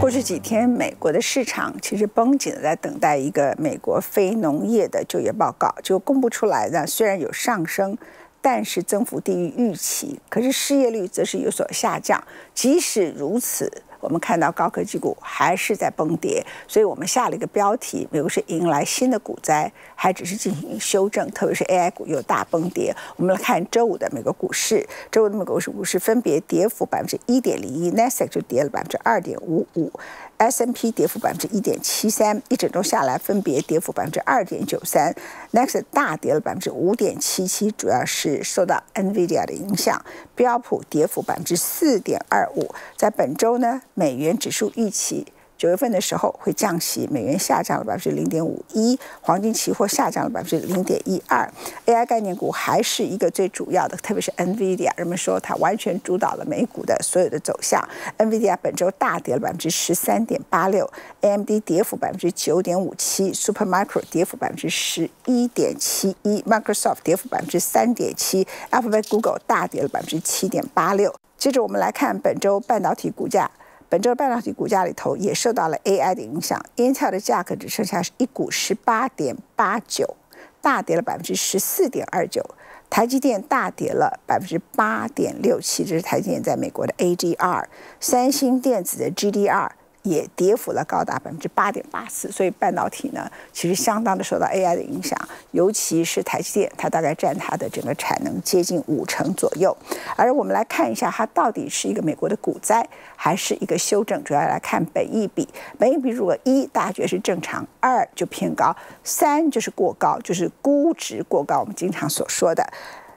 过去几天，美国的市场其实绷紧的在等待一个美国非农业的就业报告，就公布出来呢，虽然有上升，但是增幅低于预期，可是失业率则是有所下降。即使如此。我们看到高科技股还是在崩跌，所以我们下了一个标题：美国是迎来新的股灾，还只是进行修正？特别是 AI 股又大崩跌。我们来看周五的美国股市，周五的美国股市分别跌幅百分之一点零一 n e s t a 就跌了百分之二点五五。S N P 跌幅百分之一点七三，一整周下来分别跌幅百分之二点九三，Next 大跌了百分之五点七七，主要是受到 Nvidia 的影响。标普跌幅百分之四点二五，在本周呢，美元指数预期。九月份的时候会降息，美元下降了百分之零点五一，黄金期货下降了百分之零点一二，AI 概念股还是一个最主要的，特别是 NVIDIA，人们说它完全主导了美股的所有的走向。NVIDIA 本周大跌了百分之十三点八六，AMD 跌幅百分之九点五七，Supermicro 跌幅百分之十一点七一，Microsoft 跌幅百分之三点七，Alphabet、Google 大跌了百分之七点八六。接着我们来看本周半导体股价。本周半导体股价里头也受到了 AI 的影响，Intel 的价格只剩下一股十八点八九，大跌了百分之十四点二九。台积电大跌了百分之八点六七，这是台积电在美国的 ADR。三星电子的 GDR。也跌幅了高达百分之八点八四，所以半导体呢，其实相当的受到 AI 的影响，尤其是台积电，它大概占它的整个产能接近五成左右。而我们来看一下，它到底是一个美国的股灾，还是一个修正？主要来看本益比，本益比如果一大家觉得是正常，二就偏高，三就是过高，就是估值过高。我们经常所说的。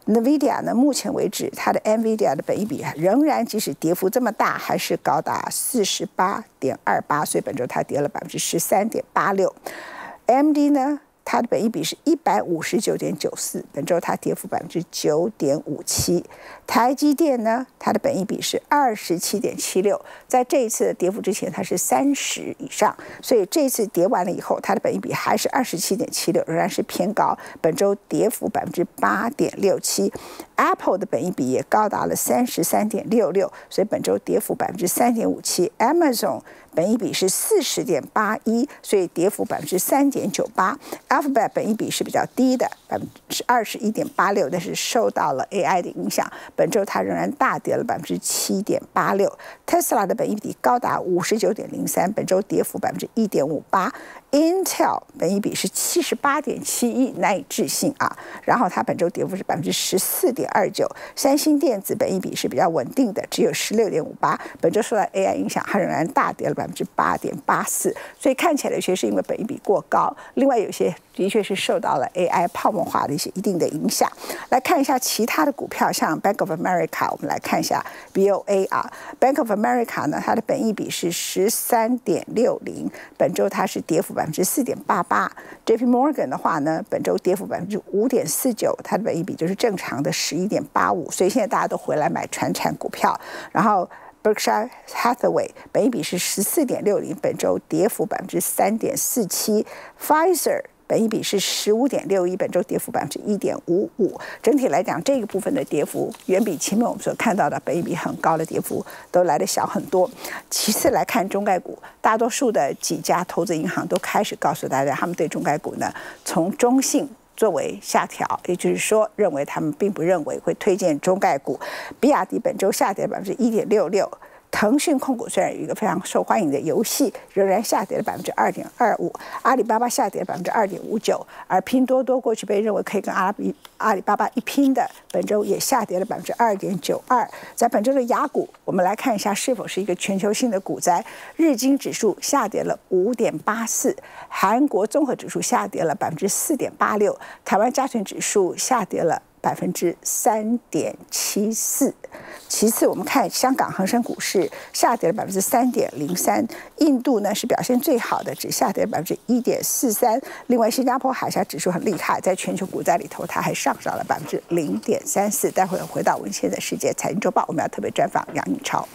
NVIDIA 呢，目前为止，它的 NVIDIA 的本益比仍然即使跌幅这么大，还是高达四十八点二八，所以本周它跌了百分之十三点八六。AMD 呢？它的本益比是一百五十九点九四，本周它跌幅百分之九点五七。台积电呢，它的本益比是二十七点七六，在这一次的跌幅之前，它是三十以上，所以这次跌完了以后，它的本益比还是二十七点七六，仍然是偏高。本周跌幅百分之八点六七。Apple 的本益比也高达了三十三点六六，所以本周跌幅百分之三点五七。Amazon 本益比是四十点八一，所以跌幅百分之三点九八。Alphabet 本益比是比较低的，百分之二十一点八六，但是受到了 AI 的影响，本周它仍然大跌了百分之七点八六。Tesla 的本益比高达五十九点零三，本周跌幅百分之一点五八。Intel 本益比是七十八点七一，难以置信啊！然后它本周跌幅是百分之十四点二九。三星电子本益比是比较稳定的，只有十六点五八。本周受到 AI 影响，它仍然大跌了百分之八点八四。所以看起来有些是因为本益比过高，另外有些的确是受到了 AI 泡沫化的一些一定的影响。来看一下其他的股票，像 Bank of America，我们来看一下 BOA 啊，Bank of America 呢，它的本益比是十三点六零，本周它是跌幅百。分之四点八八，J.P. Morgan 的话呢，本周跌幅百分之五点四九，它的本益比就是正常的十一点八五，所以现在大家都回来买传产股票。然后 Berkshire Hathaway 本益比是十四点六零，本周跌幅百分之三点四七，Pfizer。本益比是十五点六一，本周跌幅百分之一点五五。整体来讲，这个部分的跌幅远比前面我们所看到的本益比很高的跌幅都来得小很多。其次来看中概股，大多数的几家投资银行都开始告诉大家，他们对中概股呢从中性作为下调，也就是说，认为他们并不认为会推荐中概股。比亚迪本周下跌百分之一点六六。腾讯控股虽然有一个非常受欢迎的游戏，仍然下跌了百分之二点二五。阿里巴巴下跌百分之二点五九，而拼多多过去被认为可以跟阿比阿里巴巴一拼的，本周也下跌了百分之二点九二。在本周的雅股，我们来看一下是否是一个全球性的股灾。日经指数下跌了五点八四，韩国综合指数下跌了百分之四点八六，台湾加权指数下跌了。百分之三点七四。其次，我们看香港恒生股市下跌了百分之三点零三。印度呢是表现最好的，只下跌百分之一点四三。另外，新加坡海峡指数很厉害，在全球股灾里头，它还上涨了百分之零点三四。待会儿回到文献的世界财经周报，我们要特别专访杨颖超。